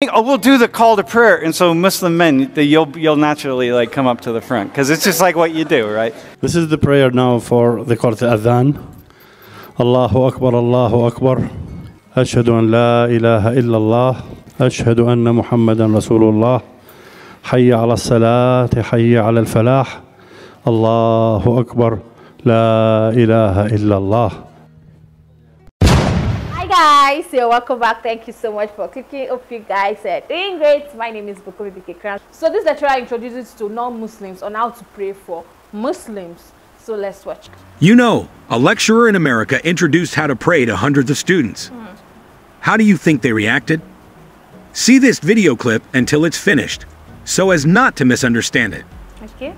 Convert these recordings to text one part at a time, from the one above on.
Oh, we'll do the call to prayer, and so Muslim men, the, you'll you'll naturally like come up to the front because it's just like what you do, right? This is the prayer now for the Qur'an Adhan. Allahu Akbar, Allahu Akbar. أشهد أن لا إله إلا الله أشهد أن محمدا رسول الله حي على الصلاة حي على الفلاح الله أكبر لا إله إلا الله Hi guys, so welcome back. Thank you so much for clicking. Hope you guys are doing great. My name is Bukunmi BK Crown. So this lecture I introduce introduces to non-Muslims on how to pray for Muslims. So let's watch. You know, a lecturer in America introduced how to pray to hundreds of students. Hmm. How do you think they reacted? See this video clip until it's finished, so as not to misunderstand it. Okay.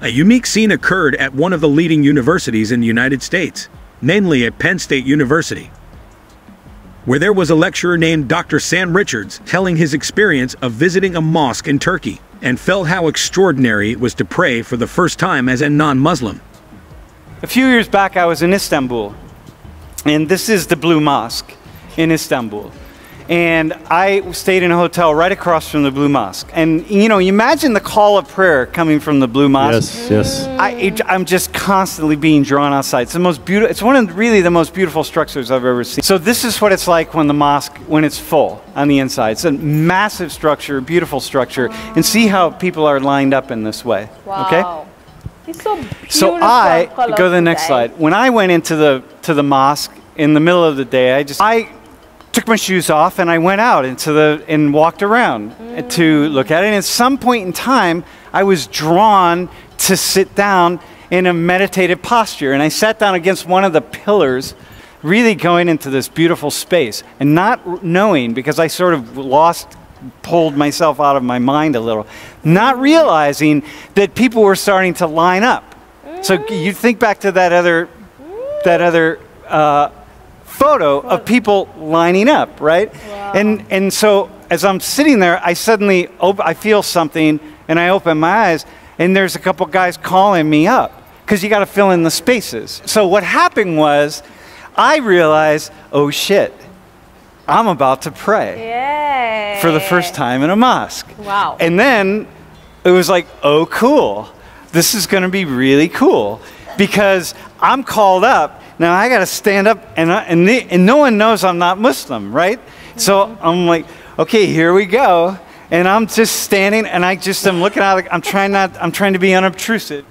A unique scene occurred at one of the leading universities in the United States, namely at Penn State University, where there was a lecturer named Dr. Sam Richards telling his experience of visiting a mosque in Turkey and felt how extraordinary it was to pray for the first time as a non-Muslim. A few years back, I was in Istanbul, and this is the Blue Mosque in Istanbul. And I stayed in a hotel right across from the Blue Mosque. And you know, you imagine the call of prayer coming from the Blue Mosque. Yes, yes. I, it, I'm just constantly being drawn outside. It's the most beautiful. It's one of the, really the most beautiful structures I've ever seen. So this is what it's like when the mosque when it's full on the inside. It's a massive structure, beautiful structure, and see how people are lined up in this way. Wow. Okay. It's so beautiful. So I and go to the next guys. slide. When I went into the to the mosque in the middle of the day, I just I took my shoes off and I went out into the and walked around to look at it. And at some point in time, I was drawn to sit down in a meditative posture, and I sat down against one of the pillars. Really going into this beautiful space and not knowing because I sort of lost pulled myself out of my mind a little, not realizing that people were starting to line up. So you think back to that other, that other uh, photo of people lining up, right? And and so as I'm sitting there, I suddenly op- I feel something, and I open my eyes, and there's a couple guys calling me up because you got to fill in the spaces. So what happened was, I realized, oh shit, I'm about to pray Yeah. for the first time in a mosque. Wow. And then it was like, oh, cool. This is going to be really cool because I'm called up. Now I got to stand up, and, I, and, the, and no one knows I'm not Muslim, right? So I'm like, okay, here we go. And I'm just standing, and I just am looking out. I'm trying not. I'm trying to be unobtrusive.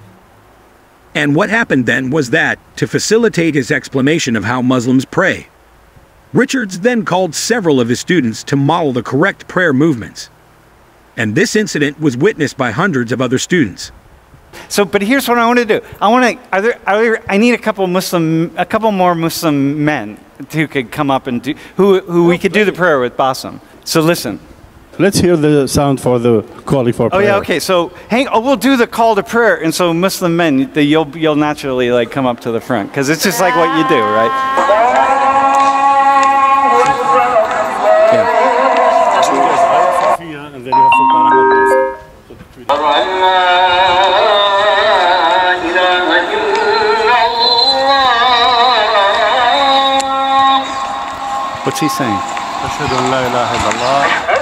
And what happened then was that, to facilitate his explanation of how Muslims pray, Richards then called several of his students to model the correct prayer movements. And this incident was witnessed by hundreds of other students. So, but here's what I want to do. I want to. Are there, are there? I need a couple Muslim, a couple more Muslim men who could come up and do, who, who we could do the prayer with Bassam. So listen. Let's hear the sound for the calling for prayer. Oh yeah, okay. So hang. Oh, we'll do the call to prayer, and so Muslim men, the, you'll you'll naturally like come up to the front because it's just like what you do, right? What's he saying?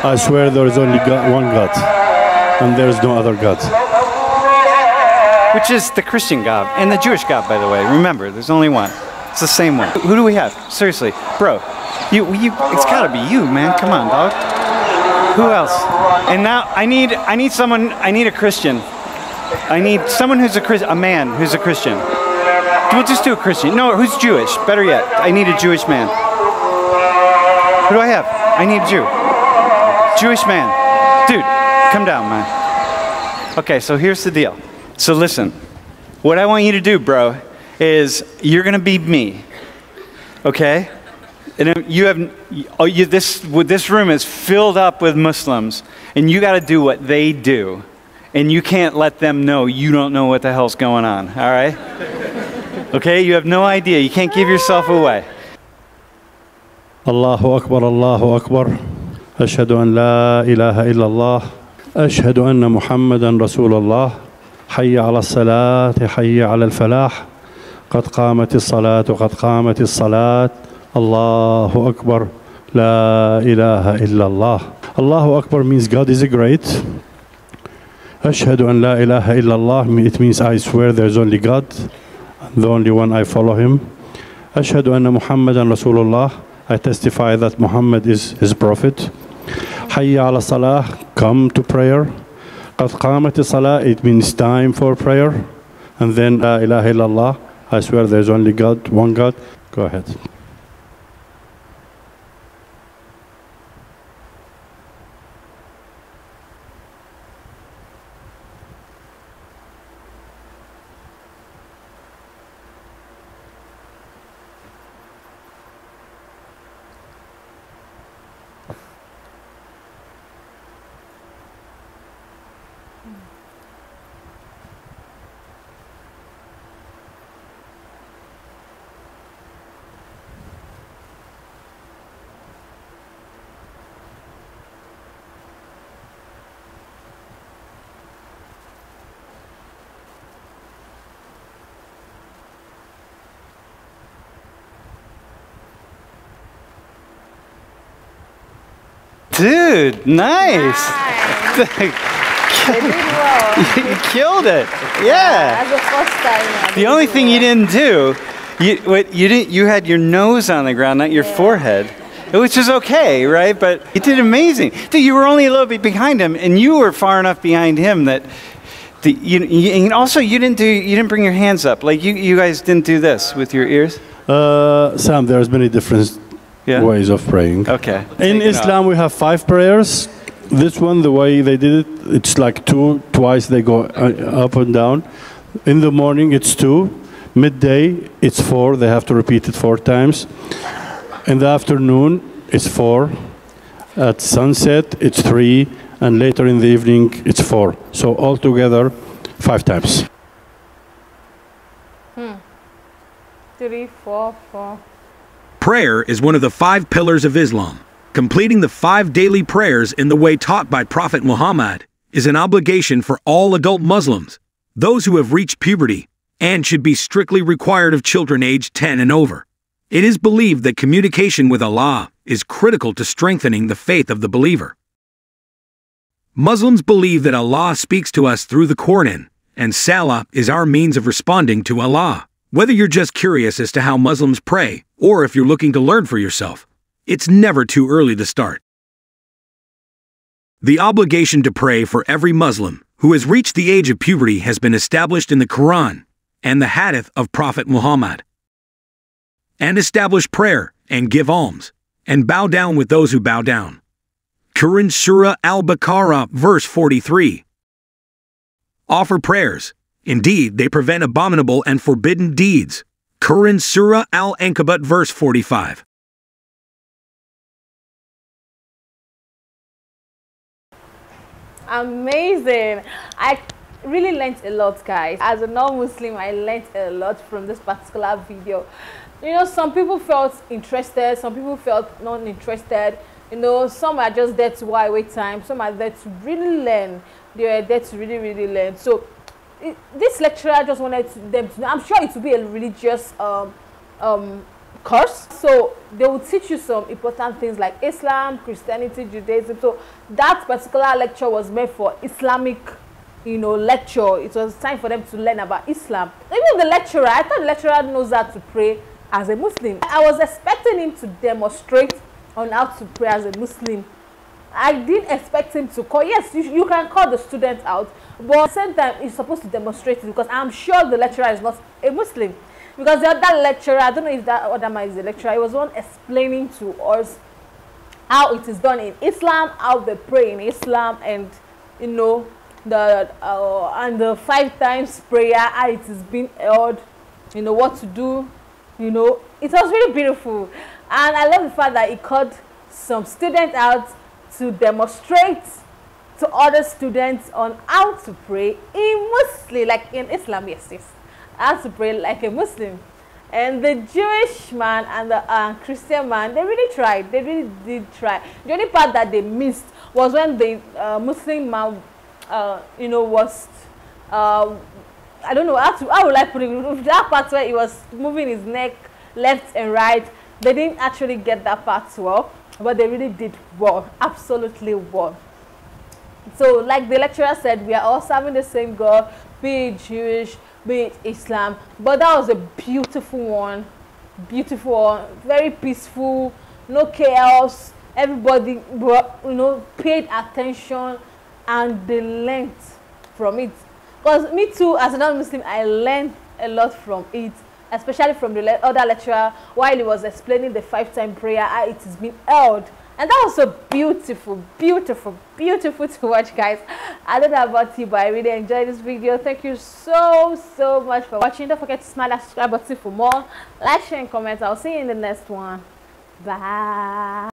I swear there is only God, one God, and there is no other God. Which is the Christian God and the Jewish God, by the way. Remember, there's only one. It's the same one. Who do we have? Seriously, bro, you, you, it's gotta be you, man. Come on, dog. Who else? And now I need, I need someone. I need a Christian. I need someone who's a Chris, a man who's a Christian. We'll just do a Christian. No, who's Jewish? Better yet, I need a Jewish man. Who do I have? I need a Jew. Jewish man. Dude, come down, man. Okay, so here's the deal. So listen, what I want you to do, bro, is you're gonna be me. Okay? And you have oh, you, this. This room is filled up with Muslims, and you got to do what they do, and you can't let them know you don't know what the hell's going on. All right? Okay? You have no idea. You can't give yourself away. الله اكبر الله اكبر اشهد ان لا اله الا الله اشهد ان محمدا رسول الله حي على الصلاه حي على الفلاح قد قامت الصلاه قد قامت الصلاه الله اكبر لا اله الا الله الله اكبر means god is great. اشهد ان لا اله الا الله it means i swear there is only god the only one i follow him. اشهد ان محمدا رسول الله I testify that Muhammad is his prophet. Hayya ala salah, come to prayer. Qad qamat salah, it means time for prayer. And then la ilaha illallah, I swear there's only God, one God. Go ahead. Dude, nice. Nice. They did well. you killed it. Yeah. That's the first time. yeah, they The only did thing you didn't do, you what you didn't you had your nose on the ground, not your forehead. Which is okay, right? But you did amazing. Dude, you were only a little bit behind him, and you were far enough behind him that the, you, you, and also you didn't do you didn't bring your hands up. Like you, you guys didn't do this with your ears. Uh, Sam, there's many different Yeah. ways of praying. Okay. In Take it. Islam, we have five prayers. This one, the way they did it, it's like two, twice they go uh, up and down. In the morning, it's two. Midday, it's four. They have to repeat it four times. In the afternoon, it's four. At sunset, it's three. And later in the evening, it's four. So altogether, five times. Hmm. Three, four, four. Prayer is one of the five pillars of Islam. Completing the five daily prayers in the way taught by Prophet Muhammad is an obligation for all adult Muslims, those who have reached puberty, and should be strictly required of children aged 10 and over. It is believed that communication with Allah is critical to strengthening the faith of the believer. Muslims believe that Allah speaks to us through the Quran, and Salah is our means of responding to Allah. Whether you're just curious as to how Muslims pray, or if you're looking to learn for yourself, it's never too early to start. The obligation to pray for every Muslim who has reached the age of puberty has been established in the Quran and the Hadith of Prophet Muhammad. And establish prayer and give alms, and bow down with those who bow down. Quran Surah Al Baqarah, verse 43. Offer prayers. Indeed, they prevent abominable and forbidden deeds. Quran Surah Al Ankabut, verse 45. Amazing. I really learnt a lot, guys. As a non-Muslim, I learnt a lot from this particular video. You know, some people felt interested, some people felt not interested. You know, some are just there to while wait time, some are there to really learn. They are there to really, really learn. So, this lecturer just wanted to, them to know. I'm sure it will be a religious um, um, course. So they will teach you some important things like Islam, Christianity, Judaism. So that particular lecture was meant for Islamic, you know, lecture. It was time for them to learn about Islam. Even the lecturer, I thought the lecturer knows how to pray as a Muslim. I was expecting him to demonstrate on how to pray as a Muslim. I didn't expect him to call. Yes, you, you can call the student out, but at the same time, he's supposed to demonstrate it because I'm sure the lecturer is not a Muslim. Because the other lecturer, I don't know if that other man is a lecturer, he was one explaining to us how it is done in Islam, how they pray in Islam, and you know the uh, and the five times prayer, how it is being held, you know what to do, you know it was really beautiful, and I love the fact that he called some students out to demonstrate to other students on how to pray in Muslim, like in Islam, yes, yes, how to pray like a Muslim. And the Jewish man and the uh, Christian man, they really tried. They really did try. The only part that they missed was when the uh, Muslim man, uh, you know, was, uh, I don't know, how, to, how would I put it? That part where he was moving his neck left and right, they didn't actually get that part well. But they really did well, absolutely well. So, like the lecturer said, we are all serving the same God, be it Jewish, be it Islam. But that was a beautiful one, beautiful one, very peaceful, no chaos. Everybody, you know, paid attention and they learned from it. Because me too, as a non-Muslim, I learned a lot from it, especially from the other lecturer while he was explaining the five-time prayer, how it has been held. And that was so beautiful, beautiful, beautiful to watch, guys. I don't know about you, but I really enjoyed this video. Thank you so, so much for watching. Don't forget to smash that subscribe button for more. Like, share, and comment. I'll see you in the next one. Bye.